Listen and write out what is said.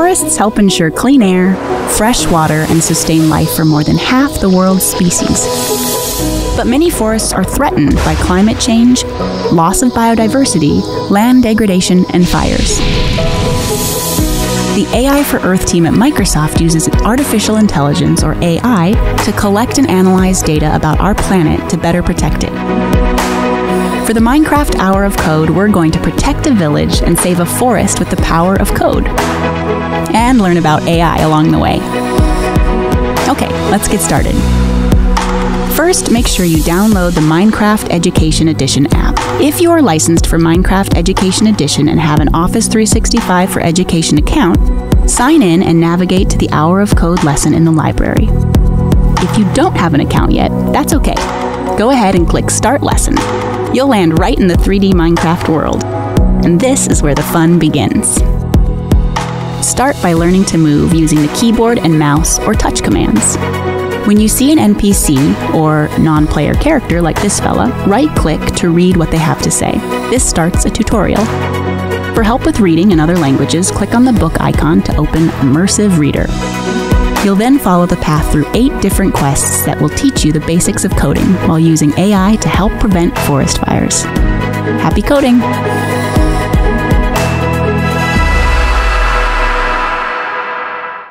Forests help ensure clean air, fresh water, and sustain life for more than half the world's species. But many forests are threatened by climate change, loss of biodiversity, land degradation, and fires. The AI for Earth team at Microsoft uses artificial intelligence, or AI, to collect and analyze data about our planet to better protect it. For the Minecraft Hour of Code, we're going to protect a village and save a forest with the power of code. And learn about AI along the way. Okay, let's get started. First, make sure you download the Minecraft Education Edition app. If you are licensed for Minecraft Education Edition and have an Office 365 for Education account, sign in and navigate to the Hour of Code lesson in the library. If you don't have an account yet, that's okay. Go ahead and click Start Lesson. You'll land right in the 3D Minecraft world. And this is where the fun begins. Start by learning to move using the keyboard and mouse or touch commands. When you see an NPC or non player character like this fella, right click to read what they have to say. This starts a tutorial. For help with reading in other languages, click on the book icon to open Immersive Reader. You'll then follow the path through eight different quests that will teach you the basics of coding while using AI to help prevent forest fires. Happy coding!